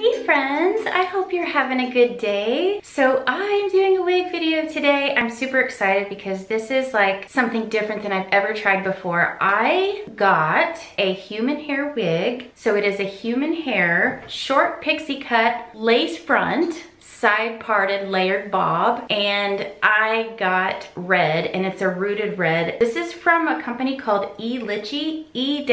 Hey friends, I hope you're having a good day. So I'm doing a wig video today. I'm super excited because this is like something different than I've ever tried before. I got a human hair wig. So it is a human hair, short pixie cut, lace front, side parted layered bob and I got red and it's a rooted red. This is from a company called E-litchi, E-L-I-T-C-H-I.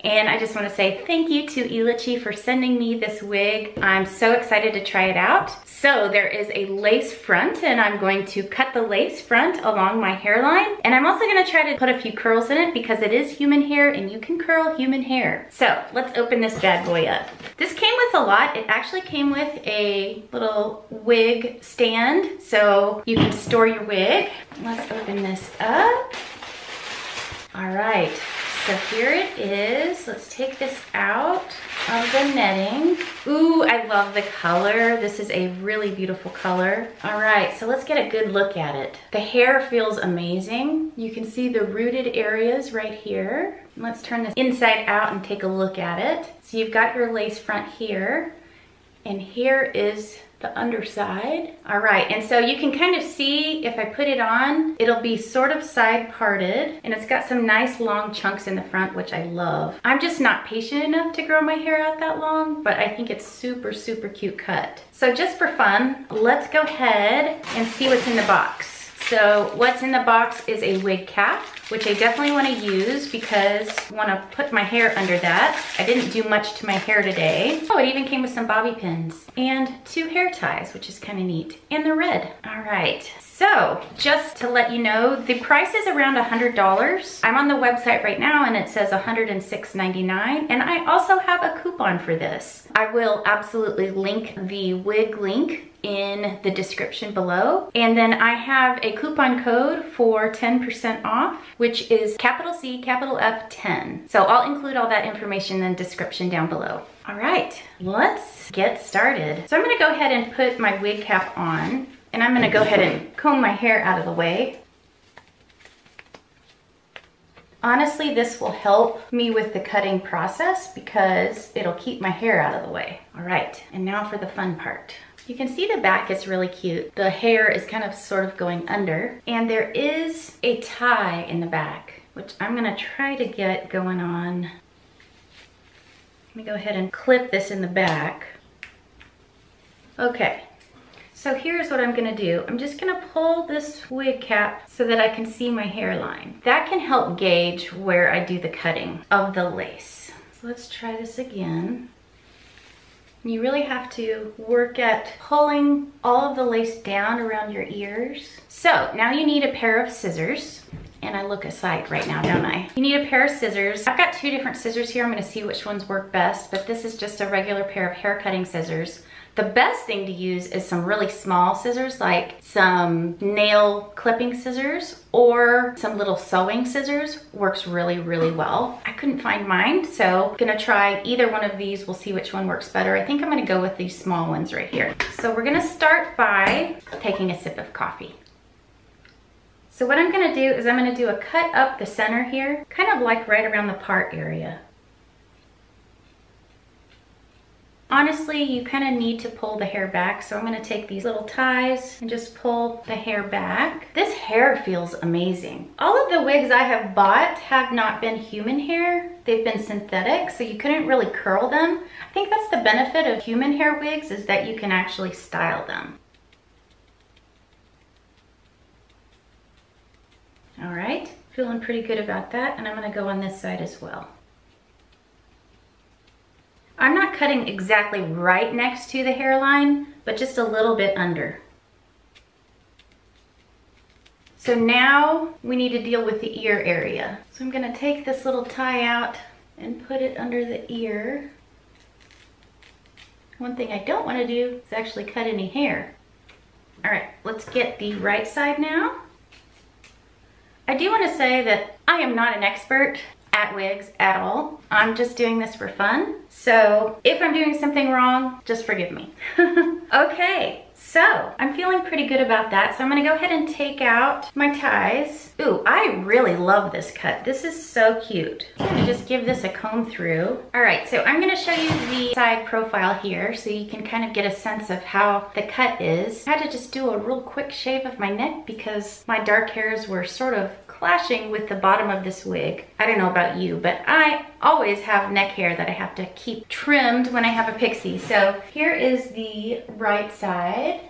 And I just wanna say thank you to E-litchi for sending me this wig. I'm so excited to try it out. So there is a lace front and I'm going to cut the lace front along my hairline. And I'm also gonna try to put a few curls in it because it is human hair and you can curl human hair. So let's open this bad boy up. This came with a lot. It actually came with a little wig stand so you can store your wig. Let's open this up. All right, so here it is. Let's take this out of the netting. Ooh, I love the color. This is a really beautiful color. All right, so let's get a good look at it. The hair feels amazing. You can see the rooted areas right here. Let's turn this inside out and take a look at it. So you've got your lace front here. And here is the underside. All right, and so you can kind of see if I put it on, it'll be sort of side parted and it's got some nice long chunks in the front, which I love. I'm just not patient enough to grow my hair out that long, but I think it's super, super cute cut. So just for fun, let's go ahead and see what's in the box. So what's in the box is a wig cap, which I definitely wanna use because I wanna put my hair under that. I didn't do much to my hair today. Oh, it even came with some bobby pins and two hair ties, which is kinda neat. And the red. All right, so just to let you know, the price is around $100. I'm on the website right now and it says $106.99 and I also have a coupon for this. I will absolutely link the wig link in the description below. And then I have a coupon code for 10% off, which is capital C, capital F 10. So I'll include all that information in the description down below. All right, let's get started. So I'm gonna go ahead and put my wig cap on and I'm gonna go ahead and comb my hair out of the way. Honestly, this will help me with the cutting process because it'll keep my hair out of the way. All right, and now for the fun part. You can see the back is really cute. The hair is kind of sort of going under and there is a tie in the back, which I'm gonna try to get going on. Let me go ahead and clip this in the back. Okay, so here's what I'm gonna do. I'm just gonna pull this wig cap so that I can see my hairline. That can help gauge where I do the cutting of the lace. So let's try this again. You really have to work at pulling all of the lace down around your ears. So now you need a pair of scissors and I look aside right now, don't I? You need a pair of scissors. I've got two different scissors here. I'm gonna see which ones work best, but this is just a regular pair of hair cutting scissors. The best thing to use is some really small scissors, like some nail clipping scissors or some little sewing scissors. Works really, really well. I couldn't find mine, so gonna try either one of these. We'll see which one works better. I think I'm gonna go with these small ones right here. So we're gonna start by taking a sip of coffee. So what I'm gonna do is I'm gonna do a cut up the center here, kind of like right around the part area. Honestly, you kind of need to pull the hair back. So I'm gonna take these little ties and just pull the hair back. This hair feels amazing. All of the wigs I have bought have not been human hair. They've been synthetic, so you couldn't really curl them. I think that's the benefit of human hair wigs is that you can actually style them. All right, feeling pretty good about that. And I'm gonna go on this side as well. I'm not cutting exactly right next to the hairline, but just a little bit under. So now we need to deal with the ear area. So I'm gonna take this little tie out and put it under the ear. One thing I don't wanna do is actually cut any hair. All right, let's get the right side now. I do wanna say that I am not an expert at wigs at all. I'm just doing this for fun. So if I'm doing something wrong, just forgive me. okay, So I'm feeling pretty good about that. So I'm gonna go ahead and take out my ties. Ooh, I really love this cut. This is so cute. I'm gonna just give this a comb through. All right, so I'm gonna show you the side profile here so you can kind of get a sense of how the cut is. I had to just do a real quick shave of my neck because my dark hairs were sort of clashing with the bottom of this wig. I don't know about you, but I always have neck hair that I have to keep trimmed when I have a pixie. So here is the right side.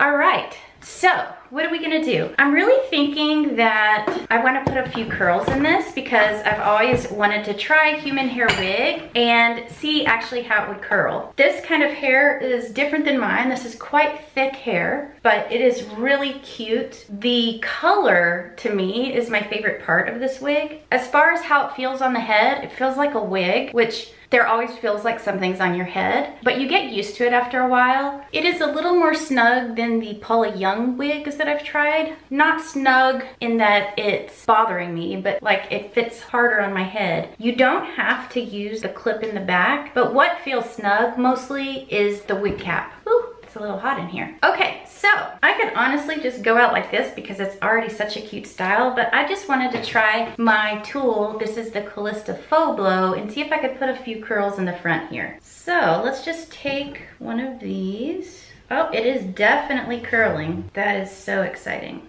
All right, so what are we gonna do? I'm really thinking that I wanna put a few curls in this because I've always wanted to try human hair wig and see actually how it would curl. This kind of hair is different than mine. This is quite thick hair, but it is really cute. The color to me is my favorite part of this wig. As far as how it feels on the head, it feels like a wig, which there always feels like something's on your head, but you get used to it after a while. It is a little more snug than the Paula Young wigs that I've tried. Not snug in that it's bothering me, but like it fits harder on my head. You don't have to use the clip in the back, but what feels snug mostly is the wig cap. Ooh, it's a little hot in here. Okay, so I could honestly just go out like this because it's already such a cute style, but I just wanted to try my tool. This is the Calista Faux Blow and see if I could put a few curls in the front here. So let's just take one of these. Oh, it is definitely curling. That is so exciting.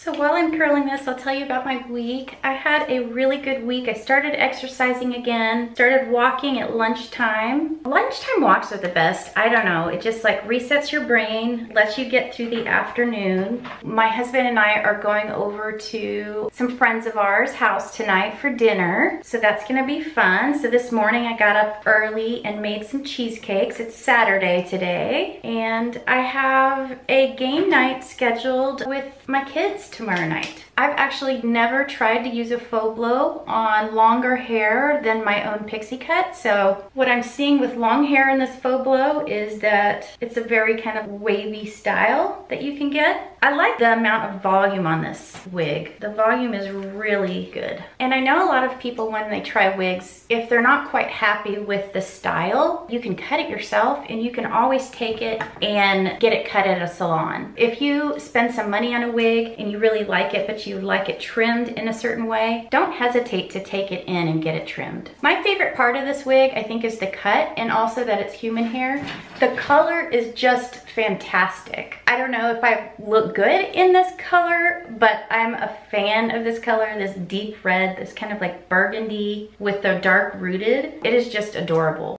So while I'm curling this, I'll tell you about my week. I had a really good week. I started exercising again, started walking at lunchtime. Lunchtime walks are the best. I don't know, it just like resets your brain, lets you get through the afternoon. My husband and I are going over to some friends of ours house tonight for dinner. So that's gonna be fun. So this morning I got up early and made some cheesecakes. It's Saturday today. And I have a game night scheduled with my kids tomorrow night. I've actually never tried to use a faux blow on longer hair than my own pixie cut. So what I'm seeing with long hair in this faux blow is that it's a very kind of wavy style that you can get. I like the amount of volume on this wig. The volume is really good. And I know a lot of people when they try wigs, if they're not quite happy with the style, you can cut it yourself and you can always take it and get it cut at a salon. If you spend some money on a wig and you really like it, but you you like it trimmed in a certain way, don't hesitate to take it in and get it trimmed. My favorite part of this wig, I think, is the cut and also that it's human hair. The color is just fantastic. I don't know if I look good in this color, but I'm a fan of this color, this deep red, this kind of like burgundy with the dark rooted. It is just adorable.